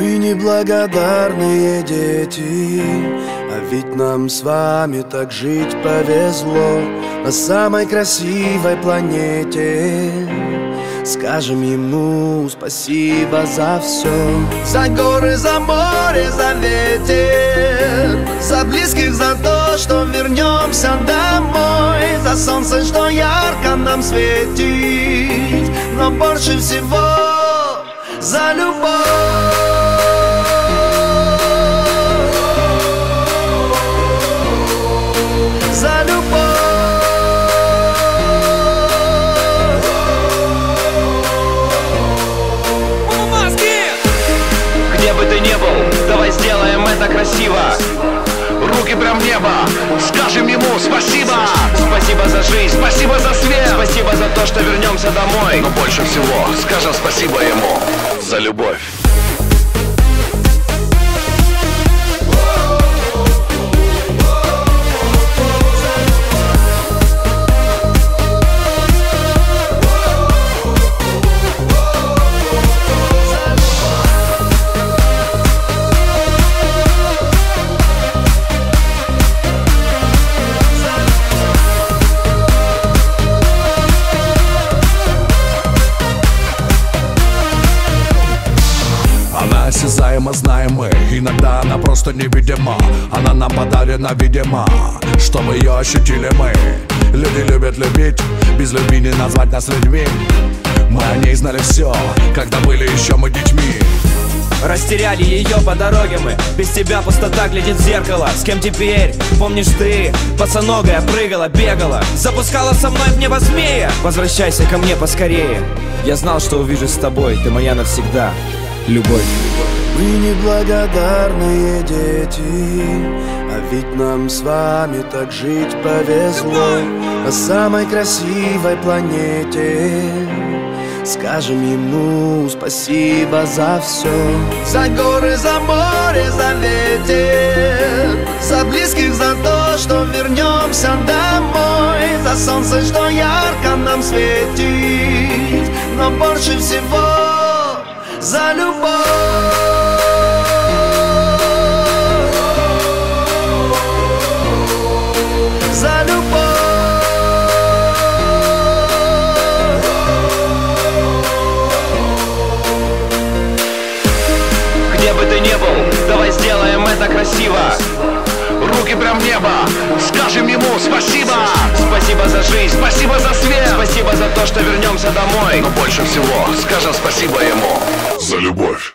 неблагодарные дети А ведь нам с вами так жить повезло На самой красивой планете. Скажем ему спасибо за все За горы, за море, за ветер За близких, за то, что вернемся домой. За солнце, что ярко нам светит Но больше всего за любовь За то, что вернемся домой. Но больше всего скажем спасибо ему За любовь осязаемо знаем мы. Иногда она просто невидима. Она нам подарена, видимо Чтобы ее ощутили мы. Люди любят любить Без любви не назвать нас людьми. Мы о ней знали все Когда были еще мы детьми. Растеряли ее по дороге мы. Без тебя пустота глядит в зеркало. С кем теперь? Помнишь ты? Пацаногая прыгала, бегала. Запускала со мной в небо змея. Возвращайся ко мне поскорее. Я знал, что увижу с тобой. Ты моя навсегда. Любовь мы неблагодарные дети А ведь нам с вами так жить повезло На самой красивой планете. Скажем ему спасибо за все За горы, за море, за ветер За близких, за то, что вернемся домой. За солнце, что ярко нам светит Но больше всего за любовь это красиво. Руки прям в небо. Скажем ему спасибо. Спасибо за жизнь, спасибо за свет. Спасибо за то, что вернемся домой. Но больше всего скажем спасибо ему. За любовь